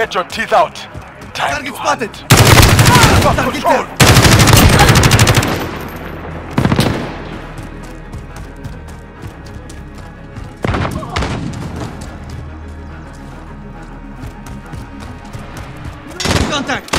Get your teeth out. Time Target to spotted! Fuck Target control. down! Contact!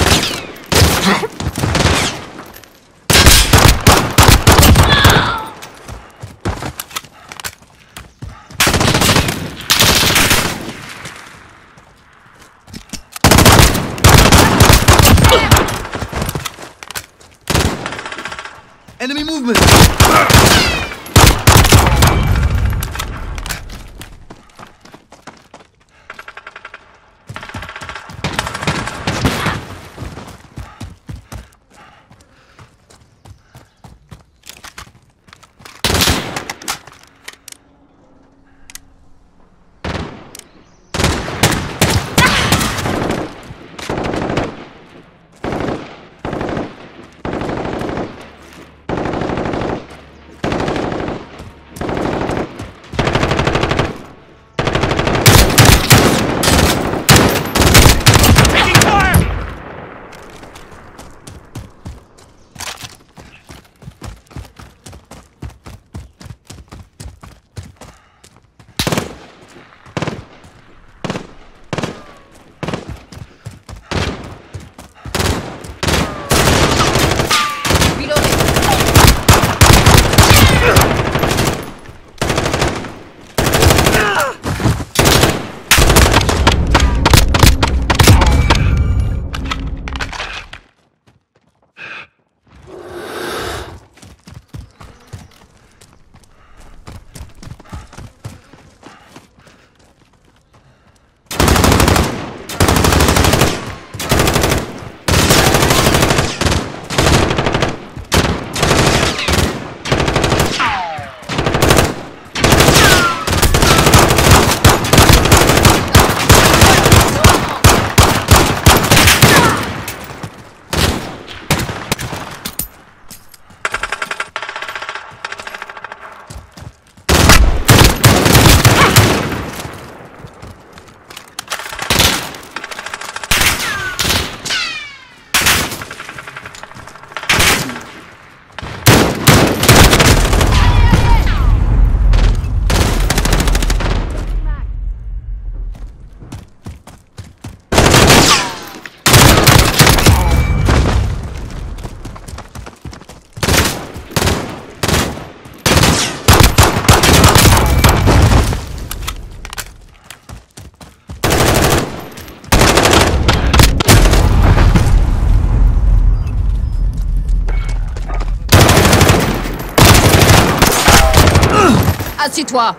Movement! Assis-toi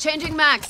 Changing max.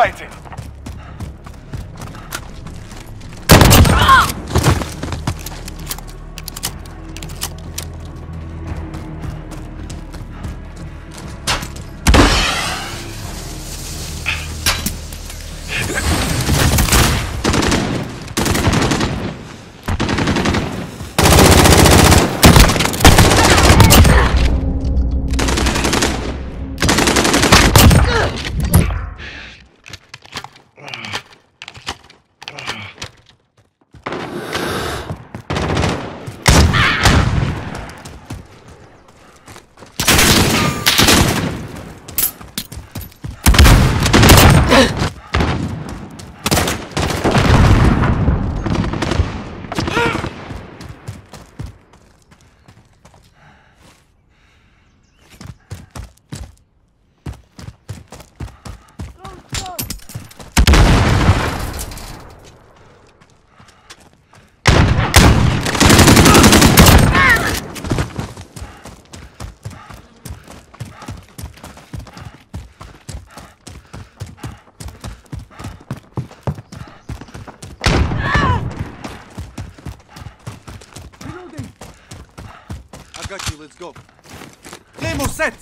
Fighting. Got you, let's go. Claymore set!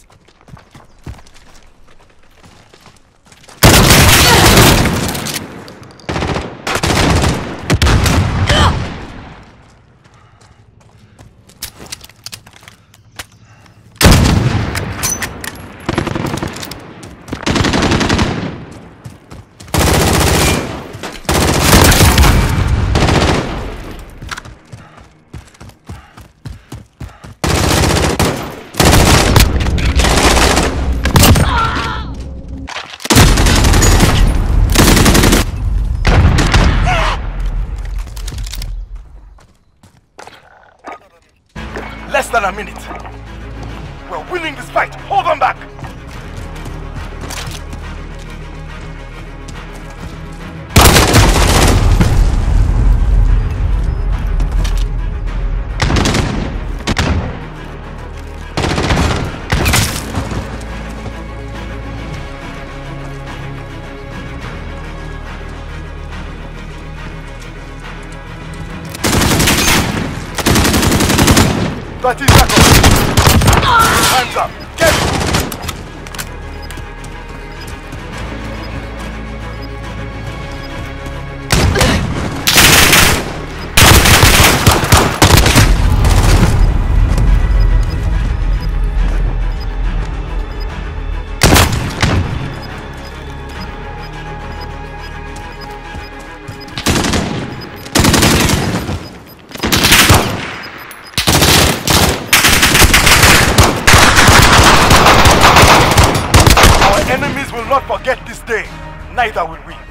Less than a minute. We're winning this fight. Time's up. Enemies will not